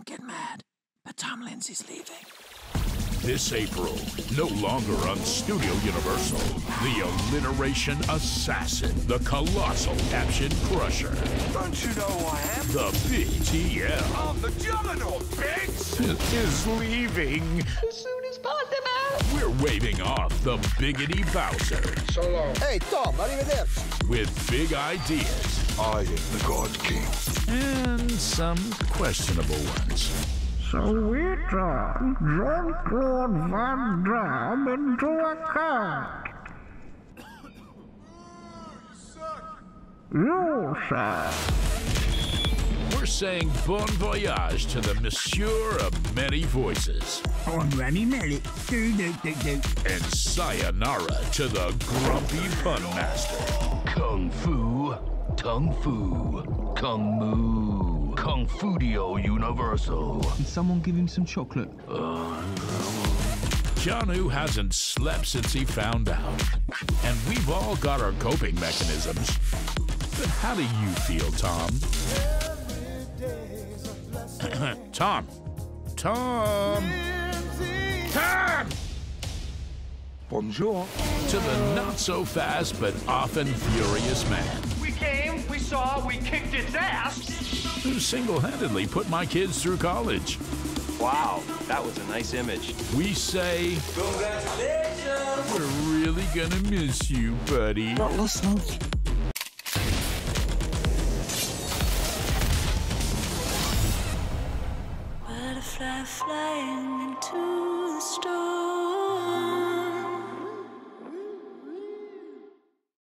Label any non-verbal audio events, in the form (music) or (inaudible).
Don't get mad, but Tom Lindsay's leaving. This April, no longer on Studio Universal, the alliteration assassin, the colossal caption crusher, Don't you know who I am? the big TL I'm the juggernaut, Biggs! is leaving. As soon as possible. We're waving off the biggity Bowser So long. Hey, Tom, arrivederci. with big ideas I am the God King. And some questionable ones. So we turn Jean-Claude Van Damme into a cat. You, sir. We're saying bon voyage to the Monsieur of Many Voices On Remy Melly. Do, do, do, do. and sayonara to the Grumpy Pun Master. Kung Fu, Tung Fu, Kung Moo, Kung Fudio Universal. Can someone give him some chocolate? Keanu hasn't slept since he found out. And we've all got our coping mechanisms. But how do you feel, Tom? (clears throat) Tom. Tom. Tom! Bonjour. To the not so fast but often furious man We came, we saw, we kicked its ass. Who single handedly put my kids through college. Wow, that was a nice image. We say, Congratulations! We're really gonna miss you, buddy. Not listening. Butterfly flying